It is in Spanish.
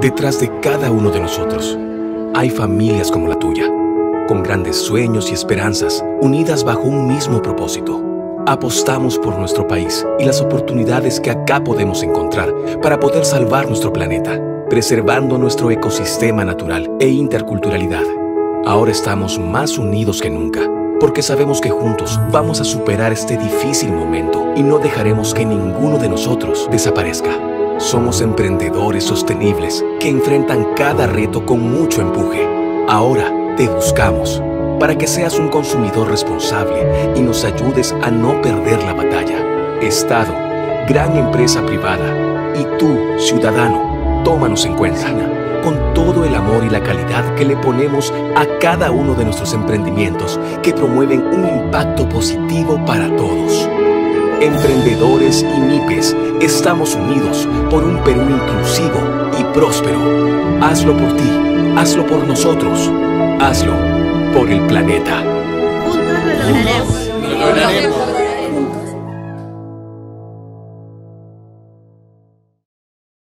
Detrás de cada uno de nosotros hay familias como la tuya, con grandes sueños y esperanzas, unidas bajo un mismo propósito. Apostamos por nuestro país y las oportunidades que acá podemos encontrar para poder salvar nuestro planeta, preservando nuestro ecosistema natural e interculturalidad. Ahora estamos más unidos que nunca, porque sabemos que juntos vamos a superar este difícil momento y no dejaremos que ninguno de nosotros desaparezca. Somos emprendedores sostenibles que enfrentan cada reto con mucho empuje. Ahora te buscamos para que seas un consumidor responsable y nos ayudes a no perder la batalla. Estado, gran empresa privada y tú, ciudadano, tómanos en cuenta con todo el amor y la calidad que le ponemos a cada uno de nuestros emprendimientos que promueven un impacto positivo para todos. Emprendedores y MIPES, estamos unidos por un Perú inclusivo y próspero. Hazlo por ti, hazlo por nosotros, hazlo por el planeta. Juntos lo lograremos. Lo lograremos.